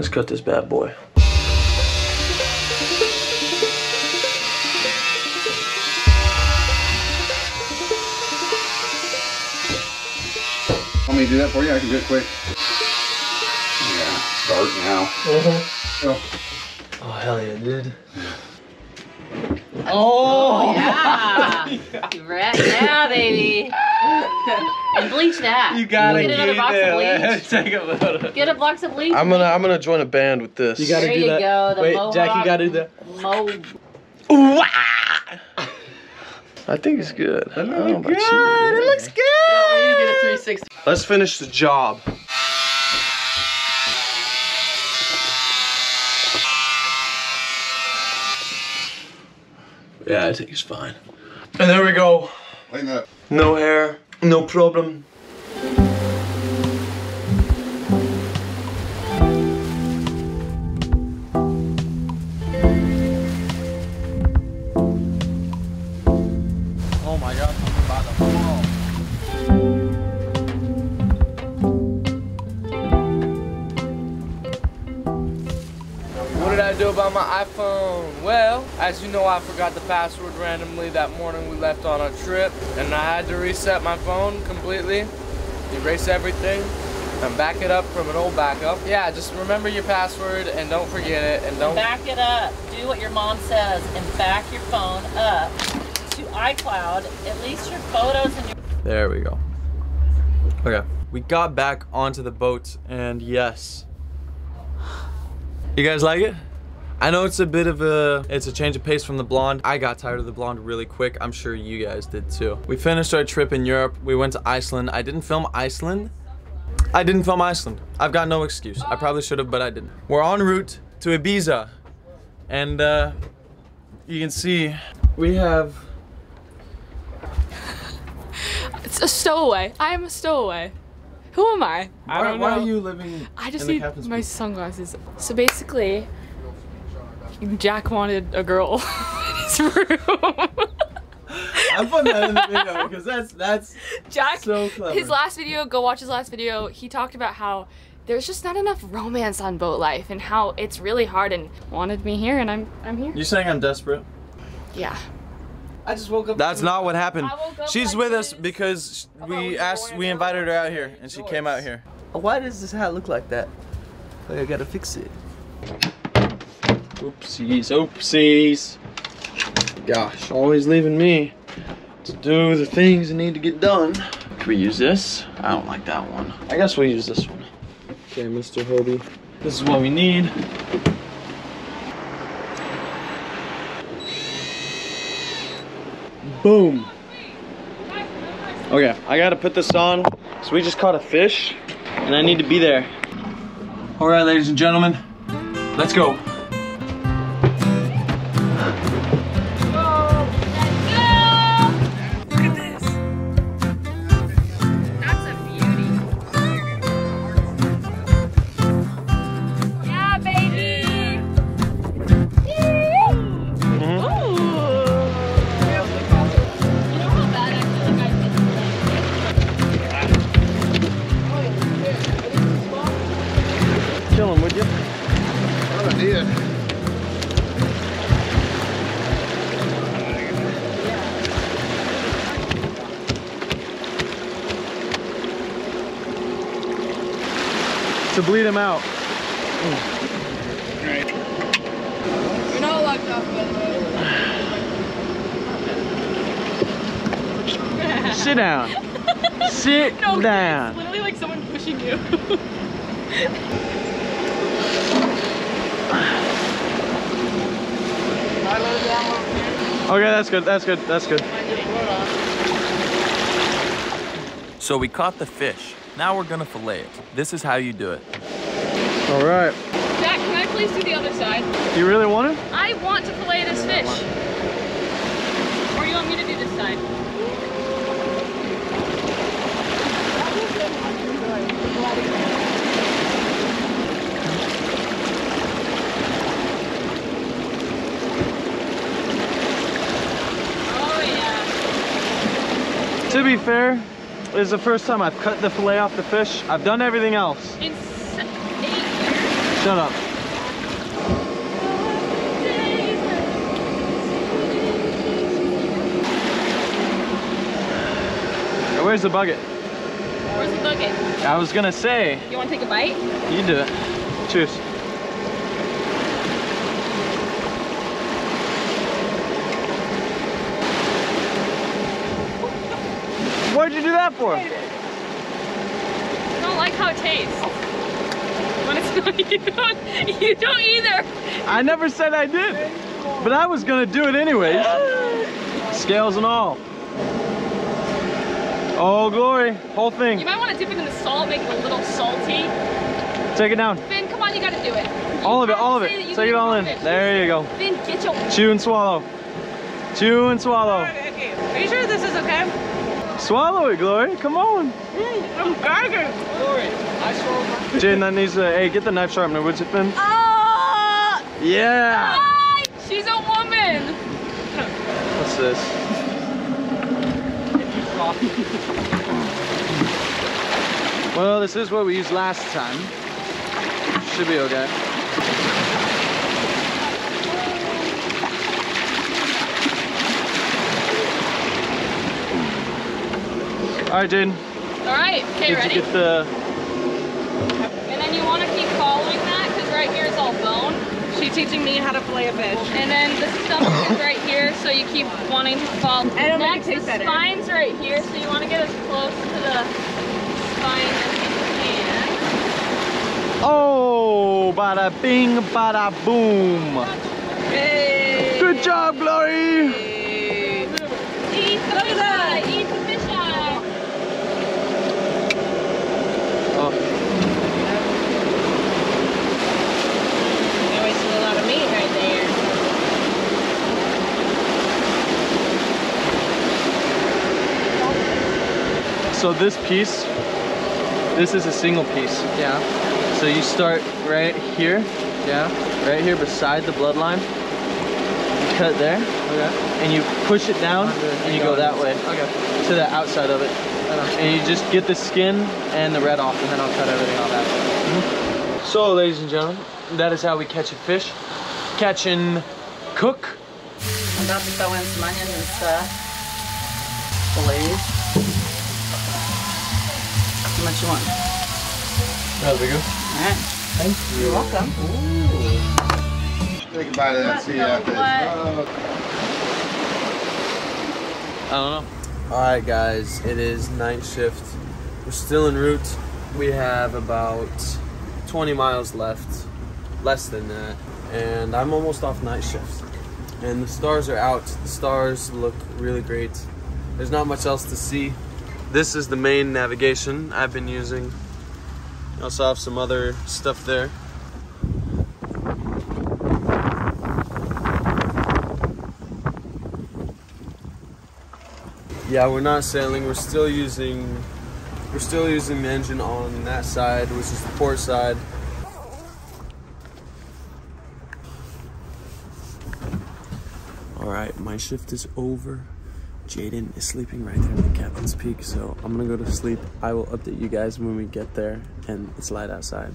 Let's cut this bad boy. Want me to do that for you? I can do it quick. Yeah, start now. Mm-hmm. Oh, hell yeah, dude. Oh, yeah. right, now, baby. and bleach that. You gotta Get another box of bleach. Take a photo. Get a box of bleach. I'm gonna I'm gonna join a band with this. You gotta There do you that. go, the Wait, Mohawk. Jack, you gotta do that. Mo. Ah! I think it's good. I don't know about. It looks good. You need to get a 360. Let's finish the job. Yeah, I think it's fine. And there we go. Clean that. No hair, no problem. Do about my iPhone? Well, as you know, I forgot the password randomly that morning we left on a trip, and I had to reset my phone completely, erase everything, and back it up from an old backup. Yeah, just remember your password and don't forget it, and don't. Back it up. Do what your mom says and back your phone up to iCloud. At least your photos and your There we go. Okay, we got back onto the boat, and yes. You guys like it? I know it's a bit of a, it's a change of pace from the blonde. I got tired of the blonde really quick. I'm sure you guys did too. We finished our trip in Europe. We went to Iceland. I didn't film Iceland. I didn't film Iceland. I've got no excuse. I probably should have, but I didn't. We're en route to Ibiza. And uh, you can see we have It's a stowaway. I am a stowaway. Who am I? I why, don't why are you living I just need my sunglasses. So basically, Jack wanted a girl in his room. I'm putting that in the video because that's that's Jack, so clever. his last video, go watch his last video. He talked about how there's just not enough romance on boat life and how it's really hard and wanted me here and I'm I'm here. You're saying I'm desperate? Yeah. I just woke up. That's not what happened. I woke up She's like with us because we we asked, we invited her out here, and she came out here. Why does this hat look like that? Like I gotta fix it. Oopsies, oopsies. Gosh, always leaving me to do the things that need to get done. Can we use this? I don't like that one. I guess we'll use this one. Okay, Mr. Hobie. This is what we need. Boom. Okay, I gotta put this on. So we just caught a fish, and I need to be there. All right, ladies and gentlemen, let's go. Kill him, would you? Oh, I did. To bleed him out. You're not locked off, by the way. Sit down. Sit No, down. it's literally like someone pushing you. Okay, that's good. That's good. That's good. So we caught the fish. Now we're gonna fillet it. This is how you do it. All right. Jack, can I please do the other side? You really want it? I want to fillet this fish. Or you want me to do this side? Oh yeah. To be fair, this is the first time I've cut the fillet off the fish. I've done everything else. In eight years? Shut up. Where's the bucket? Where's the bucket? I was gonna say, You want to take a bite? you do it. Cheers. What'd you do that for? I don't like how it tastes. But it's not, you don't, you don't either. I never said I did, but I was gonna do it anyways. Scales and all. Oh, glory. Whole thing. You might want to dip it in the salt, make it a little salty. Take it down. Finn, come on, you gotta do it. You All of it, all of it. Take it all in. it. There you go. Finn, get your. Chew and swallow. Chew and swallow. Okay. Are you sure this is okay? Swallow it, Glory. Come on. I'm gagging. Jaden, that needs to. Hey, get the knife sharpener, would you, Finn? Ah! Yeah. Ah! She's a woman. What's this? Well, this is what we used last time. Should be okay. All right, Jaden. All right. Okay, ready? you get the? And then you want to keep following that because right here is all bone. She's teaching me how to fillet a fish. And then the stomach is right here, so you keep wanting to follow. It'll make Next, it taste the better. spine's right here, so you want to get as close to the spine as you can. Oh, bada bing, bada boom. Hey. Good job, Glory. Eat the fish eye. Eat the fish eye. Oh, You wasted a lot of meat right there. So this piece, this is a single piece. Yeah. So you start right here, Yeah. right here beside the bloodline. You cut there, Okay. and you push it down, and you go that way Okay. to the outside of it. And you just get the skin and the red off, and then I'll cut everything off after. Mm-hmm. So, ladies and gentlemen, that is how we catch a fish. Catch and cook. I'm about to throw in some onions and stuff. Please. How much you want? There we go. All right. Thank you. You're welcome. Take a bite of that, see you after. What? I don't know. All right, guys. It is night shift. We're still en route. We have about 20 miles left, less than that, and I'm almost off night shift. And the stars are out. The stars look really great. There's not much else to see. This is the main navigation I've been using. I also have some other stuff there. Yeah, we're not sailing. We're still using we're still using the engine on that side, which is the port side. All right, my shift is over. Jaden is sleeping right there in the captain's peak, so I'm gonna go to sleep. I will update you guys when we get there and it's light outside.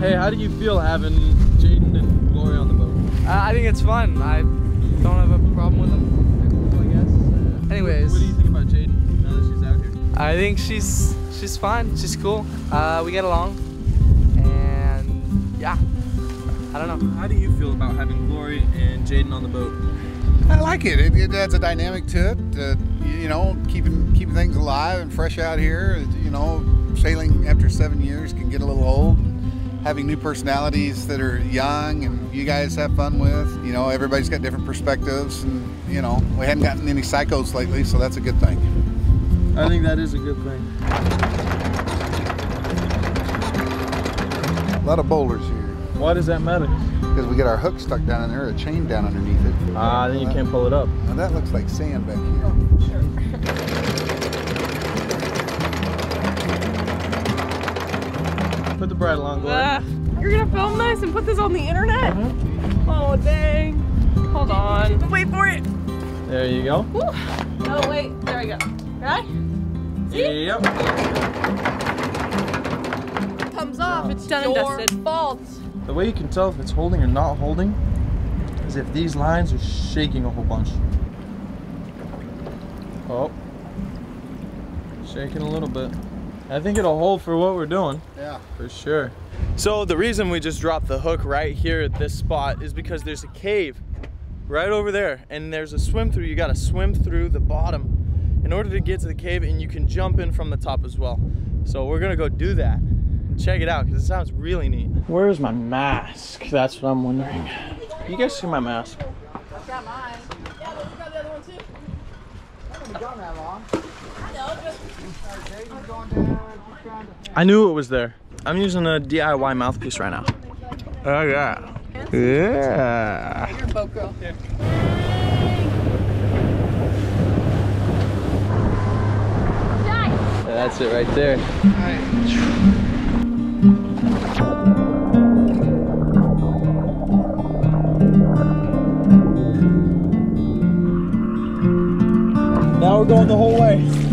Hey, how do you feel having Jaden and Glory on the boat? Uh, I think it's fun. I I think she's she's fine. She's cool. Uh, we get along, and yeah, I don't know. How do you feel about having Glory and Jaden on the boat? I like it. It, it adds a dynamic to it. Uh, you, you know, keeping keeping things alive and fresh out here. You know, sailing after seven years can get a little old. Having new personalities that are young and you guys have fun with. You know, everybody's got different perspectives, and you know, we haven't gotten any psychos lately, so that's a good thing. I think that is a good thing. A lot of boulders here Why does that matter? because we get our hook stuck down in there, a chain down underneath it. Ah, then you can't pull it up. Now that looks like sand back here. Put the bridle on, Glory. Ah, You're gonna film this and put this on the internet? Oh dang. Hold on. Wait for it. There you go. Woo. Oh wait, there we go. Right? Yep. Comes off, oh. it's done and dusted. fault. The way you can tell if it's holding or not holding is if these lines are shaking a whole bunch. Oh. Shaking a little bit. I think it'll hold for what we're doing. Yeah. For sure. So the reason we just dropped the hook right here at this spot is because there's a cave right over there and there's a swim through. You gotta swim through the bottom in order to get to the cave and you can jump in from the top as well. So we're gonna go do that. and Check it out because it sounds really neat. Where's my mask? That's what I'm wondering. You guys see my mask? That's got mine. Yeah, let's got the other one too. I haven't gone that long. I know, just... I knew it was there. I'm using a DIY mouthpiece right now. Oh yeah. Yeah. You're a boat girl. That's it right there. Now we're going the whole way.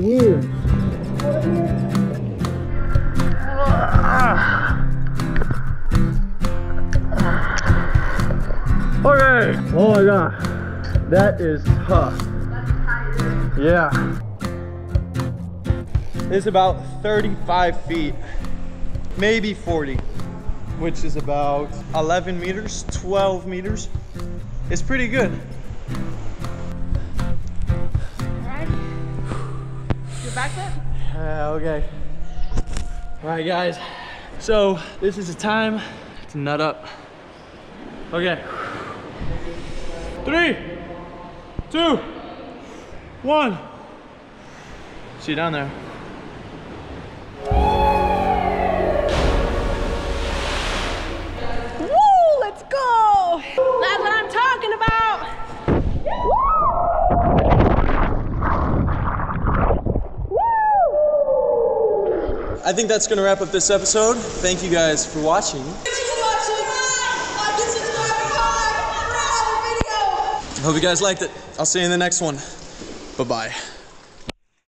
Weird. Okay. Oh my god. That is tough. Yeah. It's about 35 feet, maybe 40, which is about 11 meters, 12 meters. It's pretty good. Your back flip? Uh, okay. All right, guys. So this is the time to nut up. Okay. Three, two, one. See you down there. I think that's gonna wrap up this episode. Thank you guys for watching. Hope you guys liked it. I'll see you in the next one. Bye bye.